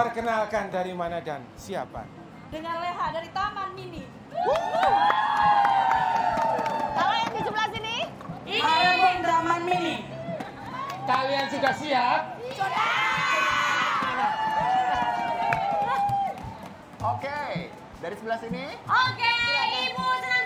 Perkenalkan dari mana dan siapa? dengan Leha dari Taman Mini. Kalau yang di sebelah sini, Ini Taman Mini. Kalian sudah siap? Oke, dari sebelah sini. Oke, Ibu senang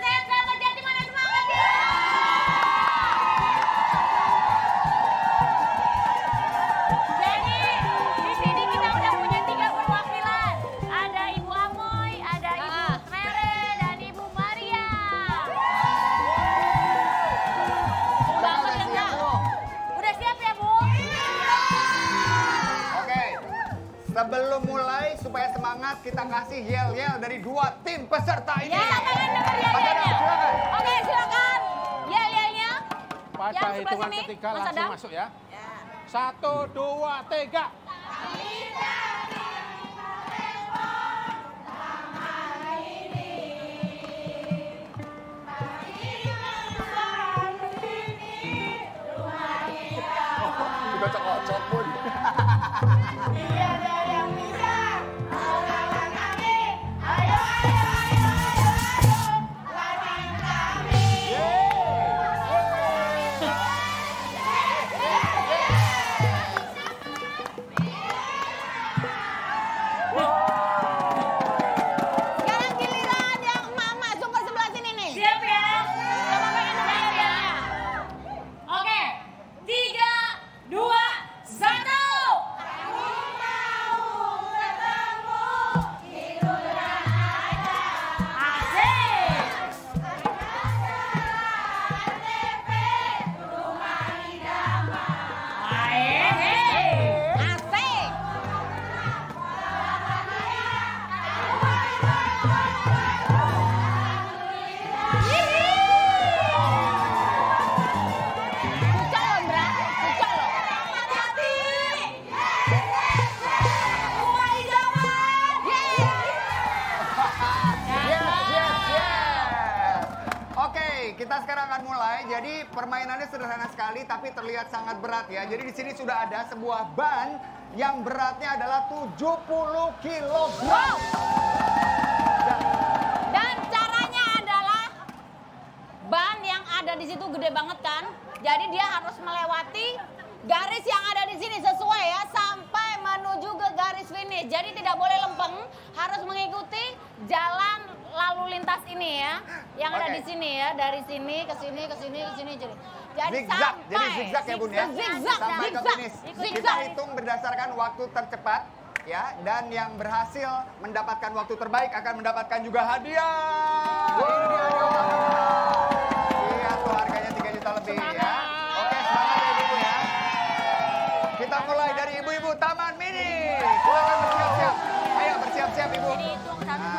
kasih yel-yel dari dua tim peserta ini. Ya, Mas Adam, yel-yelnya. silakan. Oke, silakan. Yel-yelnya. Pada hitungan ketiga Mas langsung masuk ya. Satu, dua, tiga. Jadi permainannya sederhana sekali, tapi terlihat sangat berat ya. Jadi di sini sudah ada sebuah ban yang beratnya adalah 70 kg. Dan caranya adalah ban yang ada di situ gede banget kan. Jadi dia harus melewati garis yang ada di sini sesuai ya sampai menuju ke garis finish. Jadi tidak boleh lempeng, harus mengikuti jalan lalu lintas ini ya. Yang ada Oke. di sini ya, dari sini ke sini ke sini ke sini jadi. Jadi Zigzag, sampai jadi zigzag ya bun ya. Zigzag, Sampai ke zigzag, finish. Kita zigzag. hitung berdasarkan waktu tercepat ya dan yang berhasil mendapatkan waktu terbaik akan mendapatkan juga hadiah. Ini dia hadiah. Iya tuh harganya 3 juta lebih ya. Oke semangat ya ibu ya. Kita mulai dari ibu-ibu Taman Mini. Silakan bersiap-siap. Ayo bersiap-siap ibu.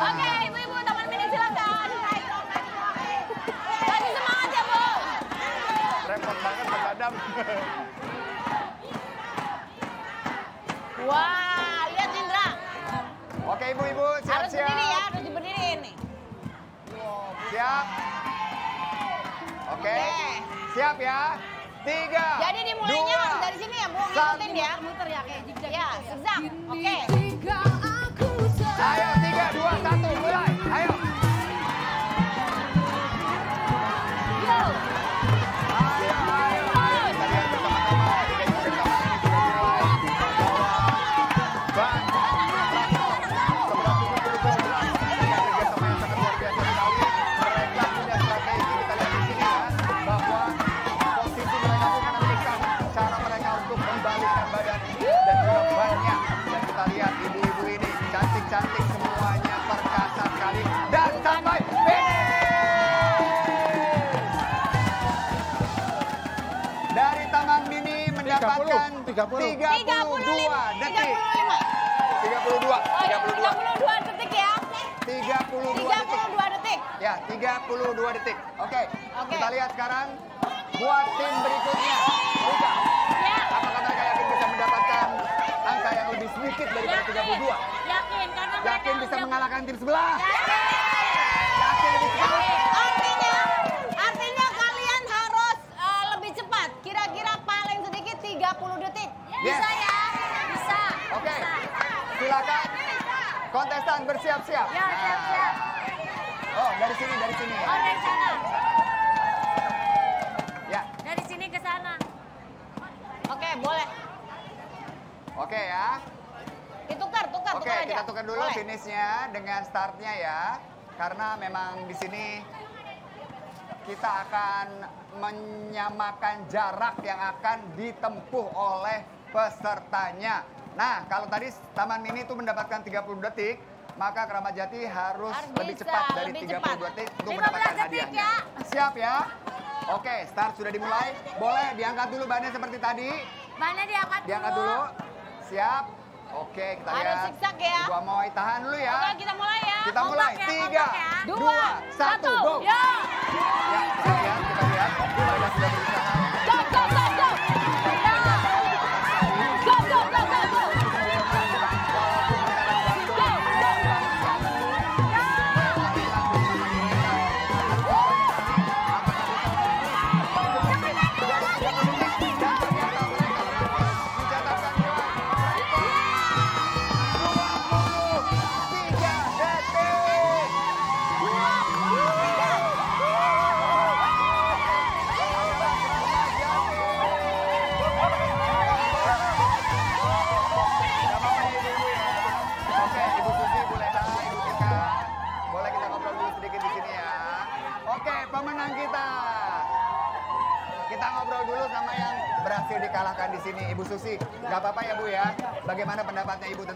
Oke, ibu-ibu Taman Mini silakan. Kasih semangat ya, Bu. Repot banget Mas Adam. Wah, lihat Indra. Oke ibu-ibu Harus siap-siap. berdiri ya, harus berdiriin nih. Siap. Oke. Oke. Siap ya. Tiga. Jadi dimulainya dua, harus dari sini ya, Bu. satu. Ngikutin ya. Muter ya, kayak zigzag. Ya, zigzag. Oke. Ayo 30. 32 detik. 35. 32. Oh ya, 32. 32 detik ya. 32 detik. 32 detik. Ya, 32 detik. Oke. Oke. Kita lihat sekarang buat tim berikutnya. Rika, Ya, apakah mereka yakin bisa mendapatkan angka yang lebih sedikit daripada yakin. 32? Yakin karena mereka Yakin bisa mengalahkan tim sebelah? Yakin. Yakin lebih sekali? Artinya, artinya kalian harus eh, lebih cepat. Kira-kira paling sedikit 30 detik. Yes. Bisa ya? Bisa. Oke. Bisa. Silakan. Kontestan bersiap-siap. Ya, siap-siap. Oh, dari sini, dari sini. Oh, dari sana. Ya, Dari sini ke sana. Oke, boleh. oke ya. Ditukar, tukar, Oke, tukar aja. kita tukar dulu Boleh. finishnya dengan startnya ya. Karena memang di sini kita akan menyamakan jarak yang akan ditempuh oleh pesertanya. Nah, kalau tadi Taman Mini itu mendapatkan 30 detik, maka Keramat Jati harus, Harus lebih cepat dari lebih 30 cepat. detik untuk 15 mendapatkan detik hadiahnya. ya. Siap ya? Oke, start sudah dimulai. Boleh diangkat dulu bannya seperti tadi. Mana diangkat dulu? Diangkat dulu. Siap. Oke, kita Harus lihat. zigzag ya. Ibu Amoy, tahan dulu ya. Oke, kita mulai ya. Kita Kompak mulai. ya, Tiga, ya. dua, Dua, satu, go. Ya. Ya, kita lihat, kita lihat. Kita sudah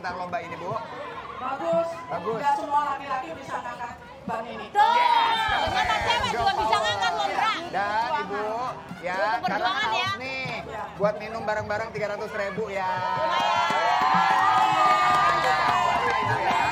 tentang lomba ini Bu? Bagus. Bagus. Tidak semua laki-laki bisa ngangkat ban ini. Ternyata cewek juga bisa ngangkat loh, Bra. Dan Ibu, ya karena perjuangan haus ya. nih. Buat minum bareng-bareng 300 ribu ya. Ibu ya.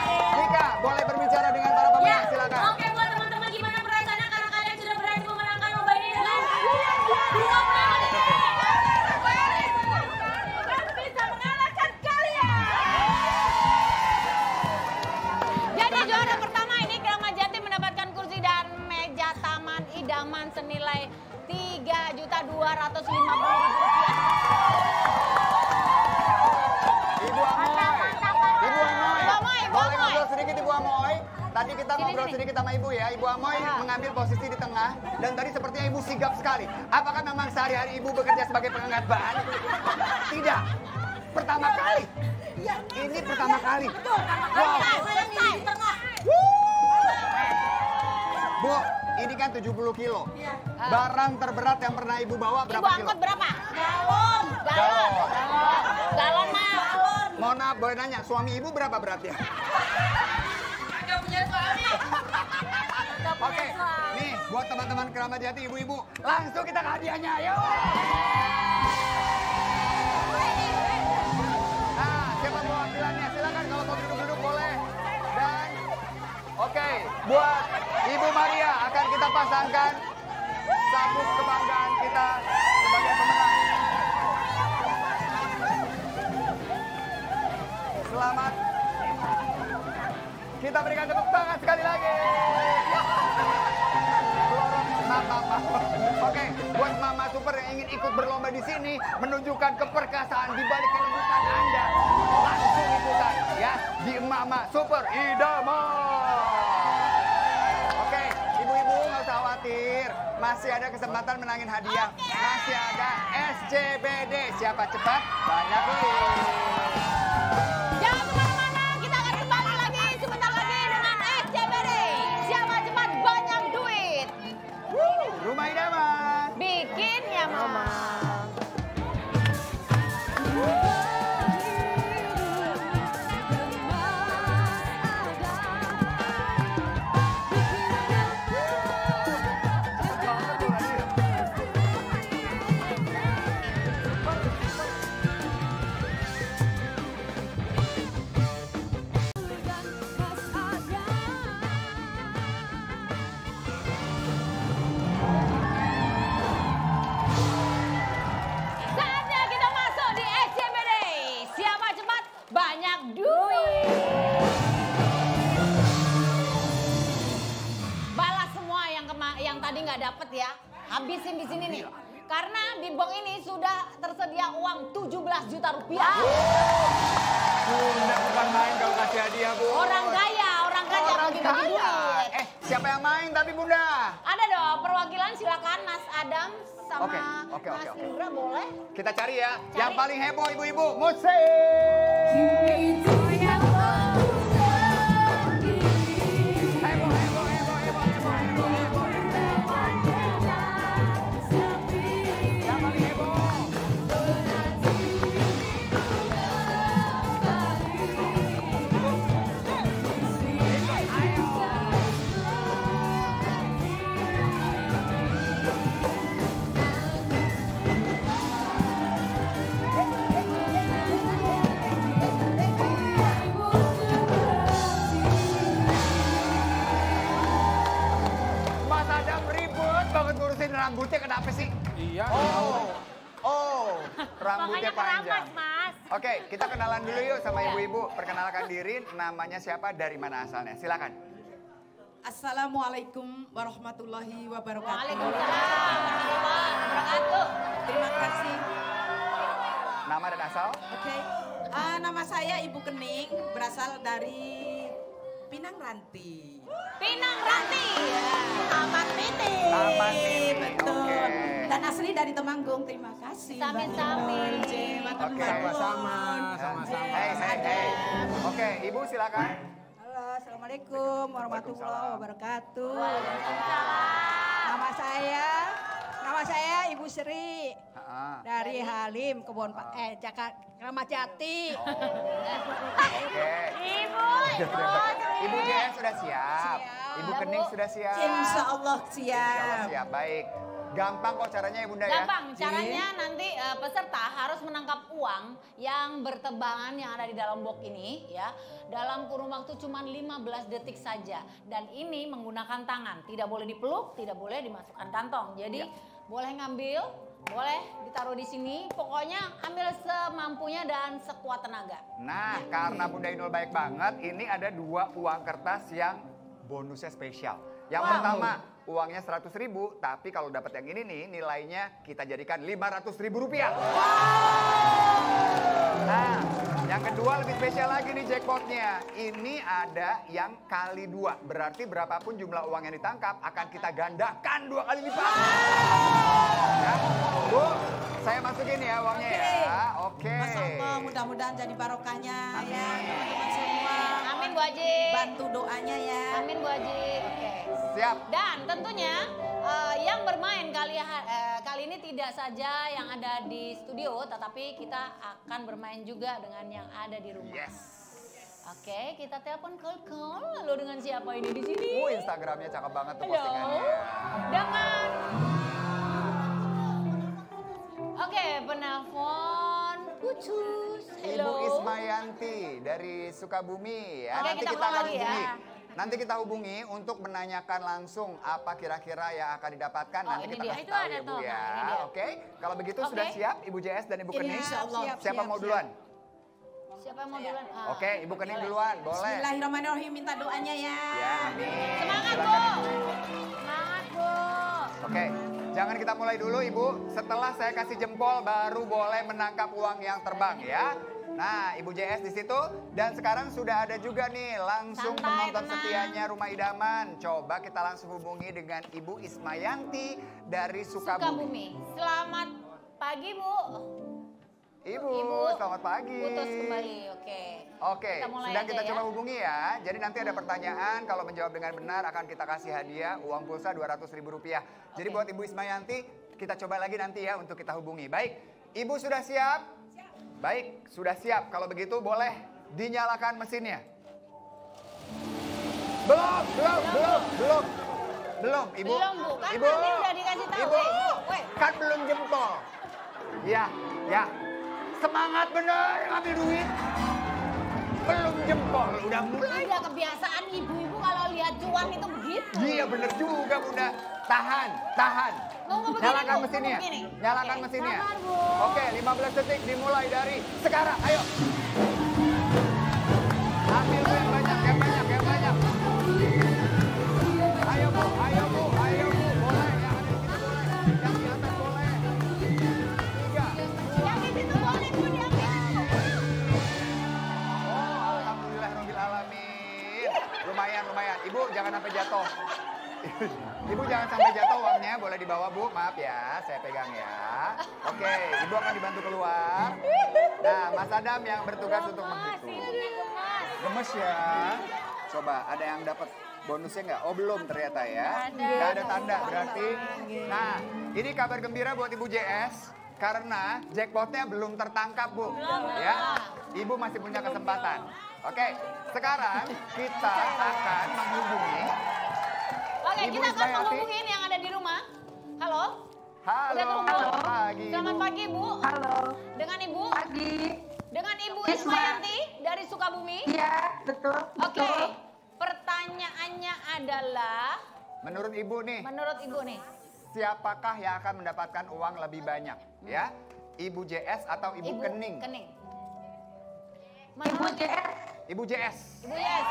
Ngobrol sini. sedikit sama Ibu ya. Ibu Amoy Ya. mengambil posisi di tengah dan tadi sepertinya Ibu sigap sekali. Apakah memang sehari-hari Ibu bekerja sebagai pengangkat bahan? Tidak. Pertama kali. Ini pertama kali. Wow. Selesai. Bu, ini kan 70 kilo. Barang terberat yang pernah Ibu bawa Ibu berapa kilo? angkut berapa? Galon. Galon. Galon mah. Mohon maaf, boleh nanya, suami Ibu berapa beratnya? Oke, nih buat teman-teman keramat jati ibu-ibu, langsung kita ke hadiahnya, ayo. Nah, siapa perwakilannya? Silakan kalau mau duduk-duduk boleh. Dan, oke, buat Ibu Maria akan kita pasangkan sabuk kebanggaan kita sebagai pemenang. Selamat. Kita berikan tepuk tangan sekali lagi. Oke, buat Mama Super yang ingin ikut berlomba di sini, menunjukkan keperkasaan di balik kelembutan Anda. Langsung ikutan ya di Mama Super Idaman. Oke, ibu-ibu nggak usah khawatir. Masih ada kesempatan menangin hadiah. Masih ada SCBD. Siapa cepat, banyak duit. Uang 17 juta rupiah. Bunda bukan main kalau kasih hadiah, Bu. Orang kaya, orang kaya Orang kaya. Eh, siapa yang main tapi Bunda? Ada dong perwakilan silakan Mas Adam sama Oke, oke, Mas oke, oke. Indra boleh. Kita cari ya. Cari. Yang paling heboh ibu-ibu, musik. Ngurusin rambutnya kenapa sih? Iya. Oh, oh, rambutnya Makanya panjang. Mas. Oke, kita kenalan dulu yuk sama ibu-ibu. Perkenalkan diri, namanya siapa, dari mana asalnya. Silakan. Assalamualaikum warahmatullahi wabarakatuh. Waalaikumsalam warahmatullahi wabarakatuh. Terima kasih. Nama dan asal? Oke. Ah, nama saya Ibu Kening, berasal dari Pinang Ranti. Pinang Ranti. Taman Miti. Taman Mini, Betul. oke. Dan asli dari Temanggung. Terima kasih. Matur Oke. Sama-sama, sama-sama. Hei, hei, hei. Oke, ibu silakan. Halo, Assalamualaikum warahmatullahi wabarakatuh. Waalaikumsalam. Nama saya, nama saya Ibu Sri Ha-ha. dari Halim, Kebon Pa- eh Jakarta, Kramat Jati. Oke. Ibu, ibu. Ibu JS sudah siap. Siap. Ibu Kening sudah siap. Insya Allah Insya Allah siap. siap. Baik. Gampang kok caranya ya Bunda ya. Gampang, caranya nanti eh, peserta harus menangkap uang yang bertebangan yang ada di dalam box ini ya. Dalam kurun waktu cuma 15 detik saja. Dan ini menggunakan tangan, tidak boleh dipeluk, tidak boleh dimasukkan kantong. Jadi boleh ngambil, boleh ditaruh di sini. Pokoknya ambil semampunya dan sekuat tenaga. Nah, karena Bunda Inul baik banget, ini ada dua uang kertas yang bonusnya spesial. Yang Wow. pertama, uangnya 100 ribu, tapi kalau dapat yang ini nih, nilainya kita jadikan 500 ribu rupiah. Nah, kedua lebih spesial lagi nih jackpotnya. Ini ada yang kali dua. Berarti berapapun jumlah uang yang ditangkap akan kita gandakan dua kali lipat. Ya, Bu, saya masukin ya uangnya ya. Oke. Masya Allah, mudah-mudahan jadi barokahnya ya Amin. teman-teman semua. Amin Bu Haji. Bantu doanya ya. Amin Bu Haji. Oke. Siap. Dan tentunya eh, yang bermain kali eh, kali ini tidak saja yang ada di studio, tetapi kita akan bermain juga dengan yang ada di rumah. Yes. Oke, kita telepon call call. Lalu dengan siapa ini di sini? Oh, Instagramnya cakep banget tuh Halo. postingannya. Dengan Oke, penelpon putus. Hello. Ibu Ismayanti dari Sukabumi ya. Nanti kita kita akan lagi ya. Nanti kita hubungi untuk menanyakan langsung apa kira-kira yang akan didapatkan. Oh, Nanti ini kita dia. kasih Itu tahu ada ya tuh. ya. Nah, ini dia. Oke. Kalau begitu Oke. sudah siap Ibu JS dan Ibu Kening? insya Allah. Siap, Siapa siap, mau siap. duluan? Siapa yang mau duluan? Ah. Oke, Ibu Kening duluan. Boleh. Bismillahirrahmanirrahim minta doanya ya. Ya, amin. Semangat, Silakan, Bu. Ibu. Semangat, Bu. Oke, jangan kita mulai dulu Ibu. Setelah saya kasih jempol baru boleh menangkap uang yang terbang ya. Nah, Ibu JS di situ dan sekarang sudah ada juga nih langsung Santai, penonton tenang. setianya Rumah Idaman. Coba kita langsung hubungi dengan Ibu Ismayanti dari Sukabumi. Sukabumi. Selamat pagi, Bu. Ibu, Ibu, selamat pagi. Putus kembali, oke. Oke, Kita mulai sedang kita ya. coba hubungi ya. Jadi nanti ada pertanyaan, kalau menjawab dengan benar akan kita kasih hadiah uang pulsa 200 ribu rupiah. Jadi Oke. buat Ibu Ismayanti, kita coba lagi nanti ya untuk kita hubungi. Baik, Ibu sudah siap? Baik, sudah siap. Kalau begitu boleh dinyalakan mesinnya. Belum, belum, belum, belum. Belum, Ibu. Belum, Bu. Kan Ibu. tadi udah dikasih tahu. Ibu, Weh, kan belum jempol. Ya, ya. Semangat bener ngambil duit. Belum jempol, udah mulai. Ada kebiasaan ibu-ibu cuan itu begitu. Iya bener juga Bunda. Tahan, tahan. Begini, Nyalakan Bu, mesinnya. begini. Nyalakan Oke, mesinnya. sabar, Bu. Oke, 15 detik dimulai dari sekarang. Ayo. Mas Adam yang bertugas untuk menghitung. Gemes ya. Coba, ada yang dapat bonusnya nggak? Oh belum ternyata ya. Nggak ada tanda berarti. Nah, ini kabar gembira buat Ibu JS. Karena jackpotnya belum tertangkap Bu. Ya, Ibu masih punya kesempatan. Oke, sekarang kita akan menghubungi Oke, Ibu kita akan Ismayati. menghubungin yang ada di rumah. Halo? Halo, Udah selamat pagi. Selamat pagi, Bu. Halo, Dengan Ibu? pagi. Dengan Ibu Isma. Ismayanti dari Sukabumi? Iya, betul. Oke. betul. Pertanyaannya adalah Menurut Ibu nih, menurut Ibu nih, siapakah yang akan mendapatkan uang lebih banyak? Ya, Ibu JS atau Ibu, Ibu Kening? Kening. Ibu Menurut JS. Ibu JS. Ibu Yes.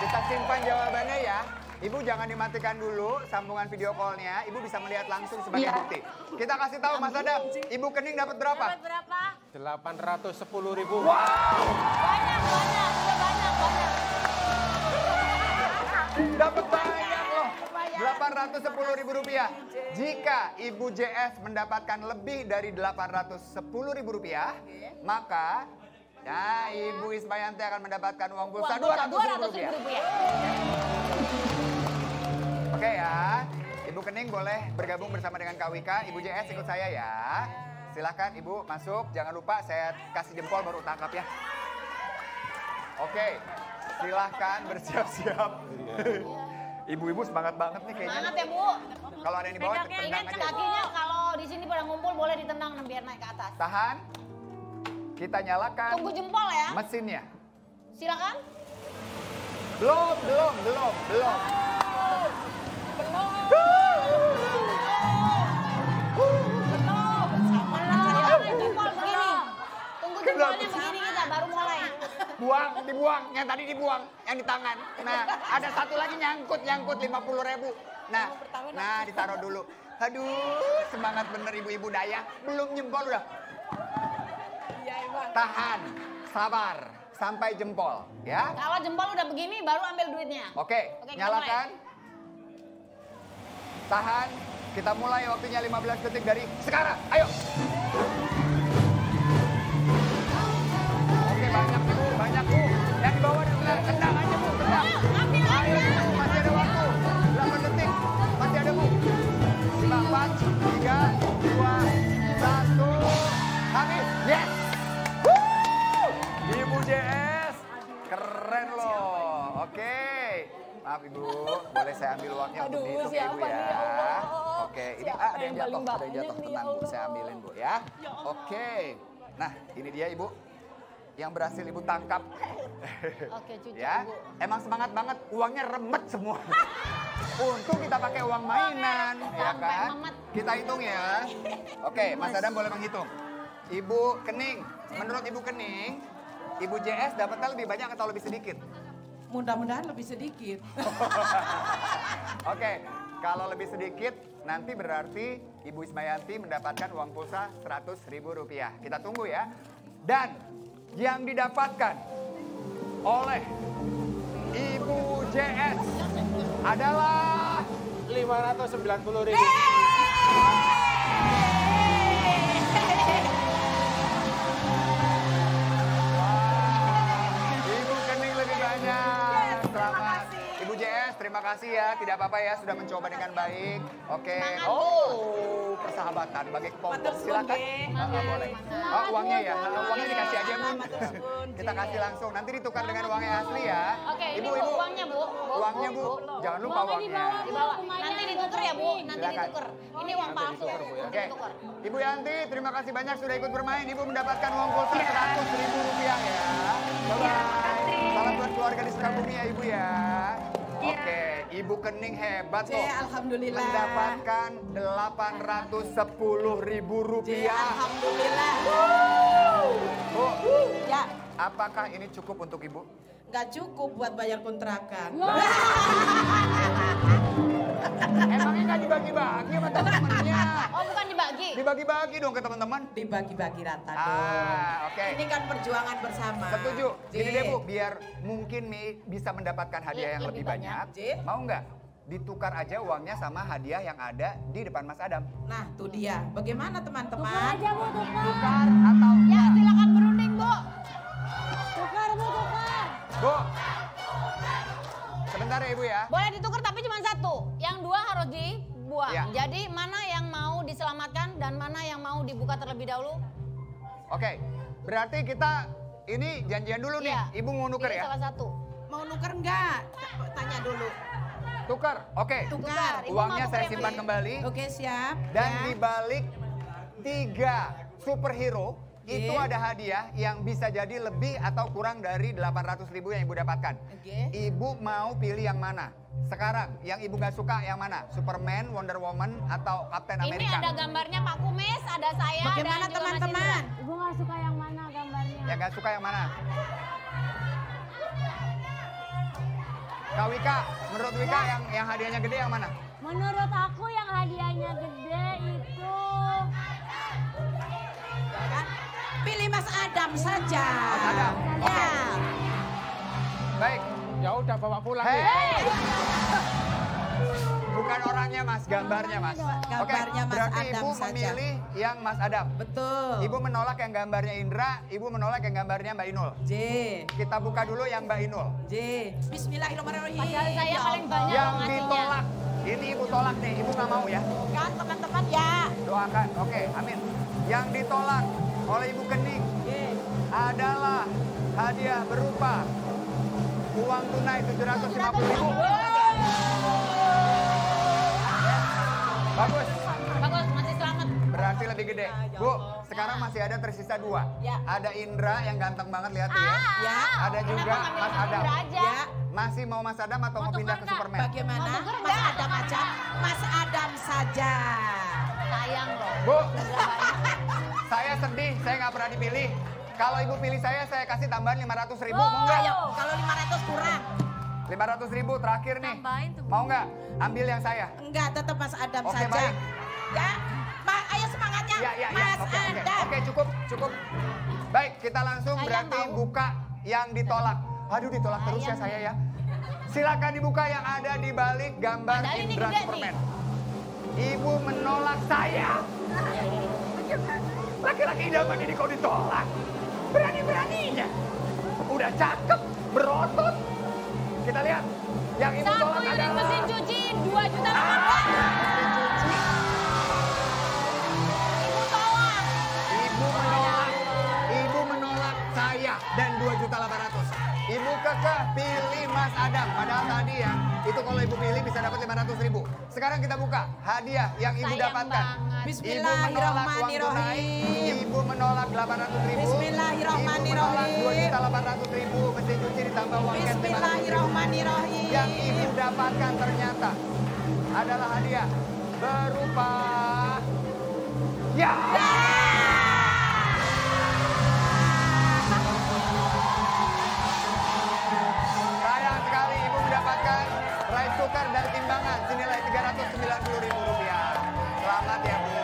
Kita simpan jawabannya ya. Ibu jangan dimatikan dulu sambungan video call-nya. Ibu bisa melihat langsung sebagai Iya. bukti. Kita kasih tahu Mas Adam, Ibu Kening dapat berapa? Dapat berapa? 810 ribu. Banyak, banyak, udah banyak, banyak. Dapat banyak loh. 810 ribu rupiah. Jika Ibu JS mendapatkan lebih dari 810 ribu rupiah, maka ya Ibu Ismayanti akan mendapatkan uang pulsa pulsa 200 ribu 200 rupiah. Oke ya, Ibu Kening boleh bergabung bersama dengan Kak Wika. Ibu JS ikut saya ya. Silahkan Ibu masuk, jangan lupa saya kasih jempol baru tangkap ya. Oke, silahkan bersiap-siap. Ibu-ibu semangat banget nih kayaknya. Semangat ya, Bu. Kalau ada yang di bawah, Pegangnya tendang aja. Kakinya kalau di sini pada ngumpul boleh ditendang biar naik ke atas. Tahan. Kita nyalakan Tunggu jempol ya. mesinnya. Silakan. Belum, belum, belum, belum. Tunggu jempol begini. Tunggu jempolnya begini kita baru mulai. Buang, dibuang. Yang tadi dibuang, yang di tangan. Nah, ada satu lagi nyangkut, nyangkut 50 ribu. Nah, nah ditaruh dulu. Aduh, semangat bener ibu-ibu daya. Belum nyempol udah. Tahan, sabar, sampai jempol. Ya, Kalau jempol udah begini baru ambil duitnya. oke, Oke, nyalakan. Tahan, kita mulai waktunya 15 detik dari sekarang. Ayo. Oke, banyak ibu, banyak bu. Yang di bawah tendang, tendang aja bu, tendang. Ayo. Bu, masih ada waktu. 8 detik. Masih ada, Bu. 5, 4, 3, 2, 1. Habis. Yes. Woo! Ibu JS. Keren loh. Oke. Maaf Ibu, boleh saya ambil uangnya untuk Aduh, dihitung ya Ibu siapa ya. nih, ya Allah? Oke, ini ah, ada yang jatuh, ada yang jatuh. Tenang ya Bu, saya ambilin Bu ya. Oke. Nah, ini dia Ibu. Yang berhasil Ibu tangkap. Oke, cucu ya, Bu. emang semangat banget. Uangnya remet semua. Untung kita pakai uang mainan, ya kan? memet. Kita hitung ya. Oke, Mas Adam boleh menghitung. Ibu Kening, menurut Ibu Kening, Ibu JS dapatnya lebih banyak atau lebih sedikit? Mudah-mudahan lebih sedikit. Oke, kalau lebih sedikit, nanti berarti Ibu Ismayanti mendapatkan uang pulsa 100 ribu rupiah. Kita tunggu ya. Dan yang didapatkan oleh Ibu JS adalah 590 ribu. Ibu kasih ya. Tidak apa-apa ya, sudah mencoba dengan baik. Oke. Semangat, Oh, persahabatan bagi kelompok. Silakan. Ah, boleh. Oh, uangnya ya. Ah, Uangnya dikasih aja, Bun. Kita kasih langsung. Nanti ditukar dengan uang yang asli ya. Oke, ini Ibu, Bu, ibu. uangnya, Bu. Uangnya, Bu. Jangan lupa uangnya. Nanti ditukar ya, Bu. Nanti ditukar. Ini uang palsu. ya. Oke. Ibu Yanti, terima kasih banyak sudah ikut bermain. Ibu mendapatkan uang pulsa 100 ribu rupiah ya. Bye-bye. Salam buat keluarga di Sukabumi ya Ibu ya. Oke, Ibu Kening hebat loh. alhamdulillah. Mendapatkan 810 ribu rupiah. alhamdulillah. Bu, Ya, apakah ini cukup untuk Ibu? nggak cukup buat bayar kontrakan. Emangnya nggak dibagi-bagi sama teman-temannya? Oh bukan dibagi. Dibagi-bagi dong ke teman-teman. Dibagi-bagi rata Ah, dong. oke. Ini kan perjuangan bersama. Setuju. Gini J. deh Bu, biar mungkin Mi bisa mendapatkan hadiah yang lebih Lebih banyak. banyak. Mau nggak? Ditukar aja uangnya sama hadiah yang ada di depan Mas Adam. Nah, tuh dia. Bagaimana Tukar teman-teman? aja bu, tukar. Tukar atau Ya silakan berunding bu. Tukar bu, tukar. Bu. Sebentar ya Ibu ya. Boleh ditukar tapi cuma satu. Yang dua harus dibuang. Ya. Jadi mana yang mau diselamatkan dan mana yang mau dibuka terlebih dahulu? Oke. Berarti kita ini janjian dulu nih. Iya. Ibu mau nuker Pilih ya? Salah satu. Mau nuker enggak? Tanya dulu. Tukar. Oke. Tukar. Ibu Uangnya saya yang simpan mana? kembali. Oke, siap. Dan Ya. di balik tiga superhero Oke. itu ada hadiah yang bisa jadi lebih atau kurang dari 800 ribu yang ibu dapatkan. Oke. Ibu mau pilih yang mana? Sekarang yang ibu nggak suka yang mana? Superman, Wonder Woman, atau Captain Ini America? ada gambarnya Pak Kumis, ada saya Bagaimana teman-teman? Ibu nggak suka yang mana gambarnya? Yang nggak suka yang mana? Kak Wika, menurut Wika yang yang hadiahnya gede yang mana? Menurut aku yang hadiahnya gede itu Ya Mas Adam saja. Mas Adam. Ya. Baik. Ya udah bawa pulang Hei. nih. Bukan orangnya mas, gambarnya mas. Oke, Gambarnya Mas berarti Adam ibu saja. memilih yang Mas Adam. Betul. Ibu menolak yang gambarnya Indra, ibu menolak yang gambarnya Mbak Inul. J. Kita buka dulu yang Mbak Inul. J. Bismillahirrahmanirrahim. Padahal saya Ya paling banyak. Yang ngasihnya. ditolak. Ini ibu tolak nih, ibu nggak mau ya. Kan teman-teman ya. Doakan, oke, amin. Yang ditolak oleh ibu Kening. Adalah hadiah berupa uang tunai 750 ribu. Bagus. Bagus, masih selamat. Berarti lebih gede. Bu, sekarang masih ada tersisa dua. Ya. Ada Indra yang ganteng banget lihat tuh ya. Ya. Ada juga Mas Adam. Ya. Masih mau Mas Adam atau mau, Mau pindah ke? Superman? Bagaimana? Mas? Adam aja. Mas Adam saja. Sayang loh. Bu, saya sedih, saya nggak pernah dipilih. Kalau ibu pilih saya, saya kasih tambahan 500 ribu. Mau nggak? Ayo, kalau 500 kurang. 500 ribu terakhir nih. Tambahin tuh. Mau nggak? Ambil yang saya. Enggak, tetap Mas Adam Oke, saja. baik. Ya. Ma, ayo semangatnya. Ya, ya, ya. Mas Oke, oke. Adam. Oke, cukup, cukup. Baik, kita langsung Sayang berarti tahu. buka yang ditolak. Aduh, ditolak terus ya saya ya. Silakan dibuka yang ada di balik gambar ini Indra Superman. Ibu menolak saya. Laki-laki idaman ini kau ditolak. Berani-beraninya. Udah cakep, berotot. Kita lihat. Yang ibu Satu tolak adalah... mesin cuci 2 juta Ah, mesin cuci. Ibu tolak. Ibu menolak. Ibu menolak saya dan 2 juta 800. Ibu kekeh pilih Mas Adam. Padahal tadi ya, itu kalau ibu pilih bisa dapat 500 ribu. Sekarang kita buka hadiah yang ibu Sayang dapatkan. banget. Bismillahirrahmanirrahim. Ibu menolak 800 ribu. Bismillahirrahmanirrahim. Ibu menolak 2 ribu. Mesin cuci ditambah uang Bismillahirrahmanirrahim. Yang ibu dapatkan ternyata adalah hadiah berupa... Ya! Yeah! tukar dari timbangan senilai 390 ribu rupiah. Fala, minha amiga.